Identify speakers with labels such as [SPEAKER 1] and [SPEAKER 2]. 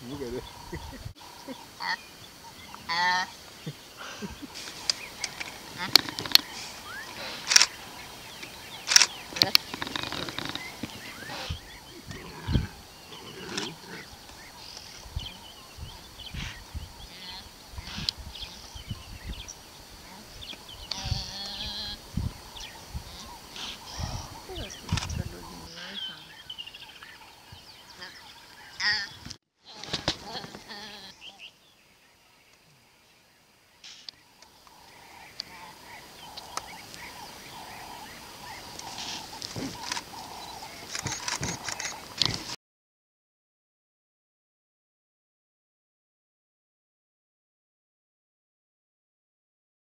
[SPEAKER 1] 你给的。